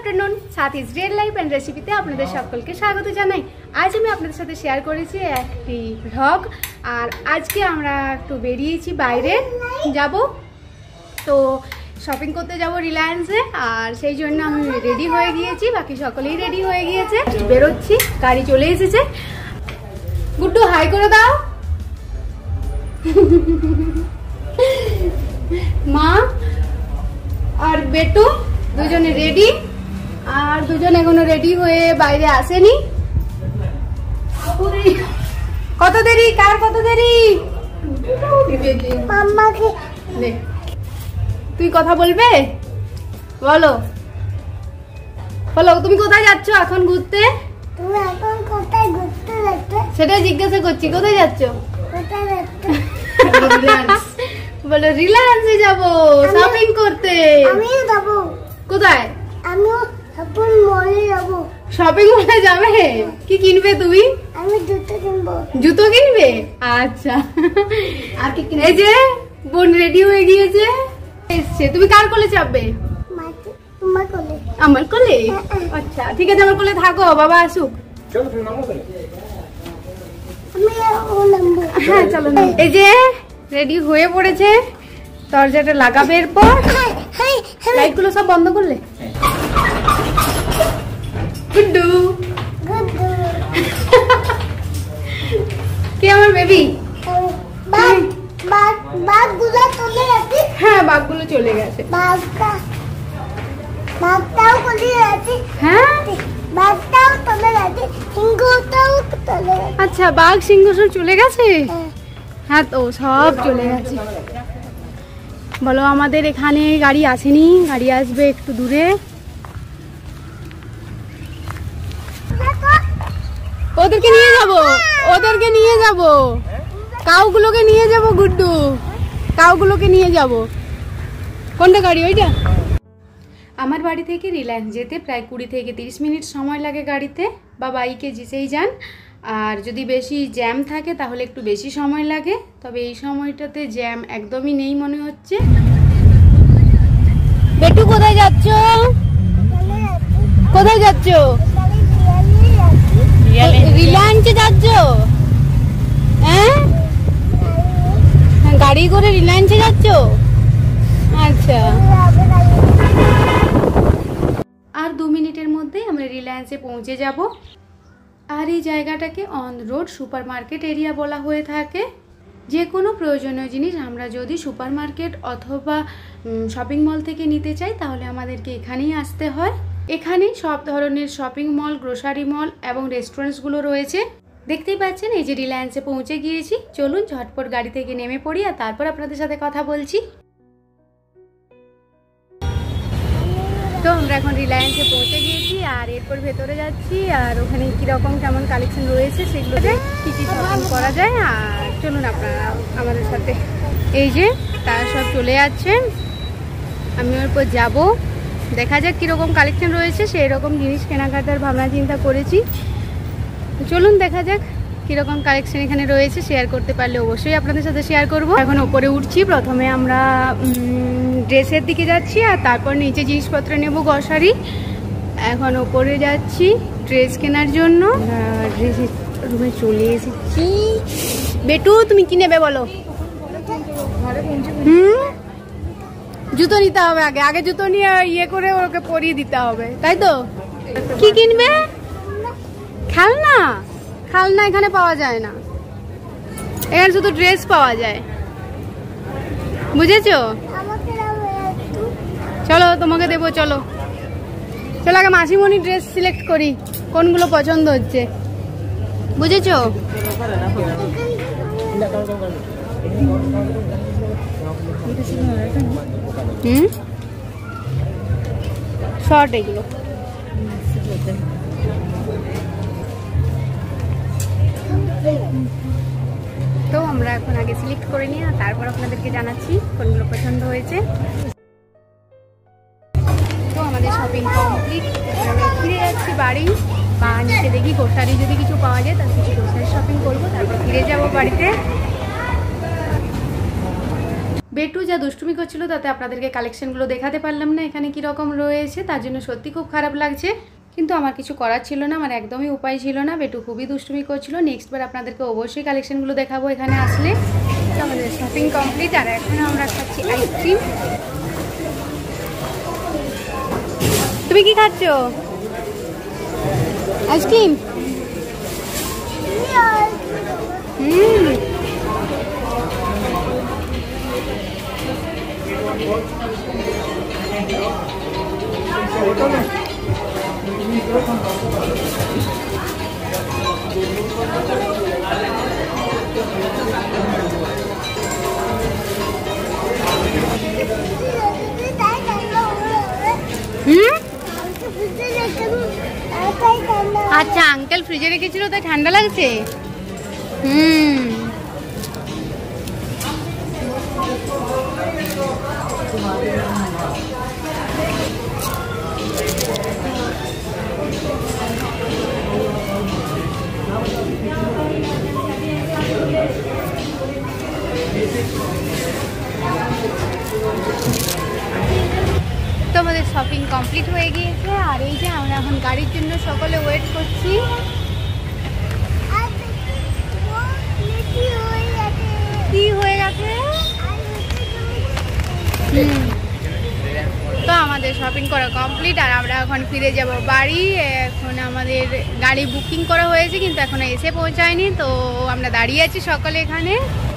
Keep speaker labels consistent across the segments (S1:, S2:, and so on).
S1: Afternoon সাথ is real life and রেসিপিতে আপনাদের সকলকে স্বাগত জানাই। আজ আমি আপনাদের সাথে শেয়ার করেছি একটি ভ্লগ আর আজকে আমরা একটু বেরিয়েছি বাইরে যাব। তো শপিং করতে যাব রিলায়েন্সে আর সেই জন্য আমি রেডি হয়ে গিয়েছি। বাকি সকলেই রেডি হয়ে গিয়েছে। বেরোচ্ছি। গাড়ি চলে এসেছে। গুড্ডু হাই করে দাও। মা আর বেটু দুজনে রেডি আর দুজন এখনও রেডি হয়ে বাইরে আসেনি। কত দেরি? কার কত দেরি। তুই কথা বলবে? বলো। বলো তুমি কোথায় যাচ্ছ এখন ঘুরতে? সেটাই জিজ্ঞাসা করছি কোথায় যাচ্ছ? বলো রিলায়েন্সে যাব শপিং করতে। কোথায়
S2: আমিও এখন মলে যাব
S1: শপিং মলে যাবে? কি কিনবে তুমি?
S2: আমি জুতো কিনবো।
S1: জুতো কিনবে? আচ্ছা। আর কি কিনবে? এই যে বোন রেডি হয়ে গিয়েছে। এসছে। তুমি কার কোলে চাপবে?
S2: তোমার কোলে।
S1: আমার কোলে? আচ্ছা ঠিক আছে আমার কোলে থাকো বাবা আসুক।
S2: আমি ও নামবো।
S1: হ্যাঁ চলো এই যে রেডি হয়ে পড়েছে। দরজাটা লাগাবে এরপর।
S2: হাই হাই হাই
S1: লাইটগুলো সব বন্ধ করলে? গুড্ডু।
S2: গুড
S1: কে আমার বেবি
S2: চলে গেছে।
S1: হ্যাঁ বাঘগুলো চলে গেছে।
S2: চলে
S1: হ্যাঁ?
S2: বাগটাও চলে গেছে সিংহটাও চলে গেছে।
S1: আচ্ছা বাঘ সিংহ সব চলে গেছে?
S2: হ্যাঁ।
S1: হ্যাঁ তো সব চলে গেছে। বলো আমাদের এখানে গাড়ি আসেনি। গাড়ি আসবে একটু দূরে। ওদেরকে নিয়ে যাব। ওদেরকে নিয়ে যাব। কাউগুলোকে নিয়ে যাব গুড্ডু। কাউগুলোকে নিয়ে যাব। কোনটা গাড়ি ওইটা? আমার বাড়ি থেকে রিলায়েন্স যেতে প্রায় কুড়ি থেকে তিরিশ মিনিট সময় লাগে গাড়িতে। বা বাইকে যেতেই যান। আর যদি বেশি জ্যাম থাকে তাহলে একটু বেশি সময় লাগে। তবে এই সময়টাতে জ্যাম একদমই নেই মনে হচ্ছে। বেটু কোথায় যাচ্ছ? কোথায় যাচ্ছ? রিলায়েন্সে যাচ্ছ? হ্যাঁ? গাড়ি করে রিলায়েন্সে যাচ্ছ? আচ্ছা। আর দু মিনিটের মধ্যেই আমরা রিলায়েন্সে পৌঁছে যাব। আর এই জায়গাটাকে on road super market area বলা হয়ে থাকে। যে কোনো প্রয়োজনীয় জিনিস আমরা যদি সুপার মার্কেট অথবা শপিং মল থেকে নিতে চাই তাহলে আমাদেরকে এখানেই আসতে হয়। এখানেই সব ধরনের শপিং মল গ্রোসারি মল এবং রেস্টুরেন্টসগুলো রয়েছে। দেখতেই পাচ্ছেন, এই যে রিলায়েন্সে পৌঁছে গিয়েছি। চলুন, ঝটপট গাড়ি থেকে নেমে পড়ি আর তারপর আপনাদের সাথে কথা বলছি। তো আমরা এখন রিলায়েন্সে পৌঁছে গিয়েছি আর এরপর ভেতরে যাচ্ছি আর ওখানে কীরকম কেমন কালেকশন রয়েছে সেগুলো কী কী শপিং করা যায় আর চলুন আপনারা আমাদের সাথে। এই যে, তারা সব চলে যাচ্ছে আমি ওর যাব। দেখা যাক কীরকম কালেকশন রয়েছে সেই রকম জিনিস কেনাকাটার ভাবনা চিন্তা করেছি। চলুন দেখা যাক কীরকম কালেকশন এখানে রয়েছে শেয়ার করতে পারলে অবশ্যই আপনাদের সাথে শেয়ার করব। এখন ওপরে উঠছি, প্রথমে আমরা ড্রেসের দিকে যাচ্ছি আর তারপর নিচে জিনিসপত্র নেব গ্রসারি এখন ওপরে যাচ্ছি ড্রেস কেনার জন্য। ড্রেসের রুমে চলে এসেছি। বেটু, তুমি কি নেবে বলো? হুম? জুতো নিতে হবে আগে। আগে জুতো নিয়ে ইয়ে করে ওকে পরিয়ে দিতে হবে তাই তো? কি কিনবে? খেলনা? খেলনা এখানে পাওয়া যায় না। এখানে শুধু ড্রেস পাওয়া যায়। বুঝেছ?
S2: আমাকে দাও একটু।
S1: চলো তোমাকে দেবো চলো। চলো আগে মাসিমণি ড্রেস সিলেক্ট করি কোনগুলো পছন্দ হচ্ছে। বুঝেছ? শর্ট এগুলো। তো আমরা এখন আগে সিলেক্ট করে নিই আর তারপর আপনাদেরকে জানাচ্ছি কোনগুলো পছন্দ হয়েছে। তো আমাদের শপিং কমপ্লিট ফিরে যাচ্ছি বাড়ি। বা নিচে দেখি গ্রোসারি যদি কিছু পাওয়া যায় তাহলে কিছু গ্রোসারি শপিং করব, তারপর ফিরে যাব বাড়িতে। বেটু যা দুষ্টুমি করছিল তাতে আপনাদেরকে কালেকশনগুলো দেখাতে পারলাম না এখানে কীরকম রয়েছে তার জন্য সত্যি খুব খারাপ লাগছে। কিন্তু আমার কিছু করার ছিল না আমার একদমই উপায় ছিল না বেটু খুবই দুষ্টুমি করছিল। নেক্সট বার আপনাদেরকে অবশ্যই কালেকশনগুলো দেখাবো এখানে আসলে। আমাদের শপিং কমপ্লিট আর এখন আমরা খাচ্ছি আইসক্রিম তুমি কি খাচ্ছ? আইসক্রিম হুম। আচ্ছা আঙ্কেল ফ্রিজে রেখেছিল তাই ঠান্ডা লাগছে? হুম। আমাদের শপিং কমপ্লিট হয়ে গিয়েছে। আর এই যে আমরা এখন গাড়ির জন্য সকলে ওয়েট করছি। কি হয়ে গেছে? তো আমাদের শপিং করা কমপ্লিট আর আমরা এখন ফিরে যাব বাড়ি। এখন আমাদের গাড়ি বুকিং করা হয়েছে, কিন্তু এখনও এসে পৌঁছায়নি। তো আমরা দাঁড়িয়ে আছি সকলে এখানে।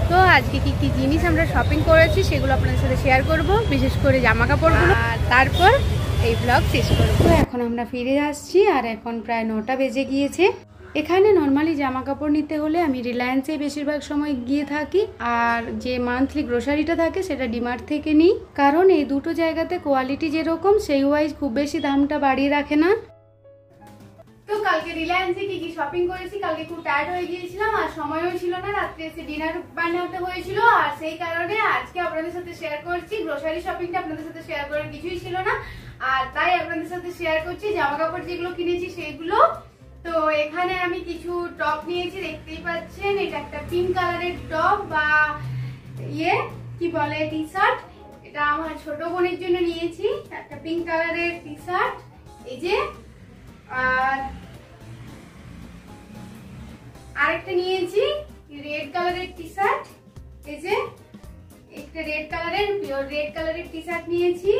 S1: তো আজকে কি কি জিনিস আমরা শপিং করেছি, সেগুলো আপনাদের সাথে শেয়ার করব, বিশেষ করে জামা কাপড়গুলো তারপর এই ব্লগ শেষ করব। এখন আমরা ফিরে আসছি আর এখন প্রায় নটা বেজে গিয়েছে। এখানে নর্মালি জামা কাপড় নিতে হলে আমি রিলায়েন্সে বেশিরভাগ সময় গিয়ে থাকি আর যে মান্থলি গ্রোসারিটা থাকে সেটা ডিমার্ট থেকে নিই। কারণ এই দুটো জায়গাতে কোয়ালিটি যেরকম, সেই ওয়াইজ খুব বেশি দামটা বাড়িয়ে রাখে না। তো কালকে রিলায়েন্সে কি কি শপিং করেছি, কালকে খুব টায়ার্ড হয়ে গিয়েছিলাম আর সময়ও ছিল না, রাত্রে এসে ডিনার বানাতে হয়েছিল আর সেই কারণে আজকে আপনাদের সাথে শেয়ার করছি। গ্রোসারি শপিংটা আপনাদের সাথে শেয়ার করার কিছুই ছিল না। আর তাই আপনাদের সাথে শেয়ার করছি জামা কাপড় যেগুলো কিনেছি সেগুলো। তো এখানে আমি কিছু টপ নিয়েছি, দেখতেই পাচ্ছেন, এটা একটা পিঙ্ক কালারের টপ বা ইয়ে কি বলে টি শার্ট এটা আমার ছোট বোনের জন্য নিয়েছি, একটা পিঙ্ক কালারের টি শার্ট এই যে আর আরেকটা নিয়েছি রেড কালারের টি শার্ট এই যে, একটা রেড কালারের পিওর রেড কালারের টি শার্ট নিয়েছি।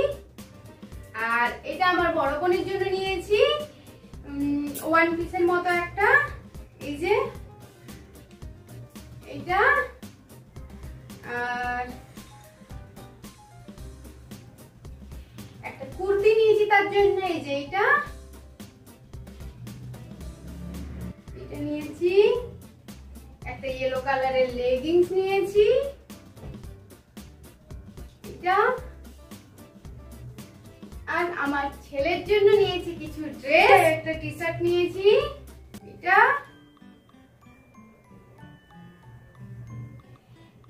S1: আর এটা আমার বড় বোনের জন্য নিয়েছি। ওয়ান পিসের মতো একটা। এই যে, এটা। আর একটা কুর্তি নিয়েছি তার জন্য, এই যে এটা। এটা নিয়েছি একটা ইয়েলো কালারের লেগিংস নিয়েছি। এটা। আর আমার ছেলের জন্য নিয়েছি কিছু ড্রেস একটা টি শার্ট নিয়েছি। এটা।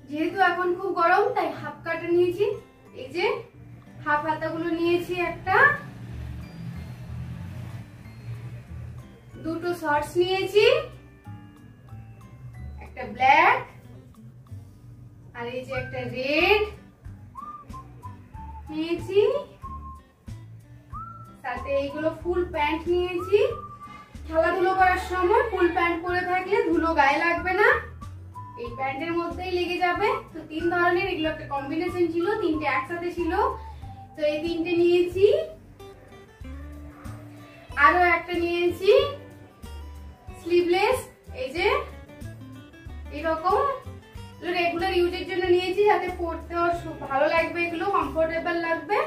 S1: যেহেতু এখন খুব গরম তাই হাফ কাটা নিয়েছি। এই যে হাফ হাতাগুলো নিয়েছি একটা। দুটো শর্টস নিয়েছি। একটা ব্ল্যাক, আর এই যে একটা রেড নিয়েছি। সাথে এইগুলো ফুল প্যান্ট নিয়েছি। খেলাধুলো করার সময় ফুল প্যান্ট পরে থাকলে ধুলো গায়ে লাগবে না। এই প্যান্টের মধ্যেই লেগে যাবে। তো তিন ধরনের, এগুলো একটা কম্বিনেশন ছিল, তিনটে একসাথে ছিল। তো এই তিনটে নিয়েছি। আরও একটা নিয়েছি। স্লিভলেস এই যে, এরকম রেগুলার ইউজের জন্য নিয়েছি যাতে পরতেও সু- ভালো লাগবে, এগুলো কমফোর্টেবল লাগবে।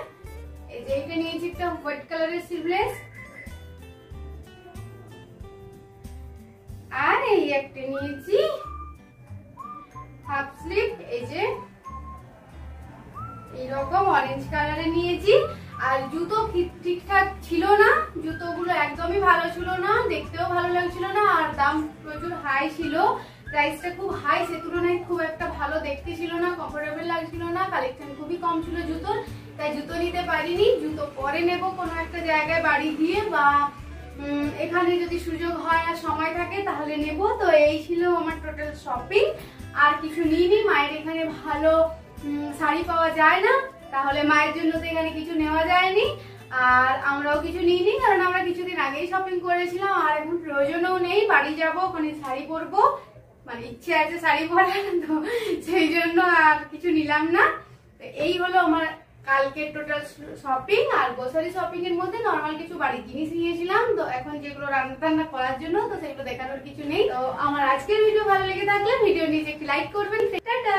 S1: এই যে এটা নিয়েছি একটা হোয়াইট কালারের স্লিভলেস আর এই একটা নিয়েছি হাফ স্লিভ এই যে এইরকম অরেঞ্জ কালারে নিয়েছি। আর জুতো ঠিক- ঠিকঠাক ছিল না। জুতোগুলো একদমই ভালো ছিল না, দেখতেও ভালো লাগছিল না, আর দাম প্রচুর হাই ছিল। প্রাইসটা খুব হাই সে তুলনায় খুব একটা ভালো দেখতে ছিল না কমফোর্টেবল লাগছিল না কালেকশন খুবই কম ছিল জুতোর, তাই জুতো নিতে পারিনি। জুতো পরে নেব কোনো একটা জায়গায় বাড়ি দিয়ে বা এখানে যদি সুযোগ হয় আর সময় থাকে তাহলে নেব। তো এই ছিল আমার টোটাল শপিং আর কিছু নিইনি, মায়ের এখানে ভালো শাড়ি পাওয়া যায় না, তাহলে মায়ের জন্য তো এখানে কিছু নেওয়া যায়নি, আর আমরাও কিছু নিইনি, কারণ আমরা কিছুদিন আগেই শপিং করেছিলাম, আর এখন প্রয়োজনও নেই, বাড়ি যাব, ওখানে শাড়ি পরবো মানে ইচ্ছে আছে শাড়ি পরার, তো সেই জন্য আর কিছু নিলাম না। তো এই হলো আমার কালকে টোটাল শপিং আর গ্রোসারি শপিং এর মধ্যে নর্মাল কিছু বাড়ির জিনিস নিয়েছিলাম, তো এখন যেগুলো রান্না টান্না করার জন্য, তো সেগুলো দেখানোর কিছু নেই। তো আমার আজকের ভিডিও ভালো লেগে থাকলে ভিডিও নিচে একটি লাইক করবেন। টাটা!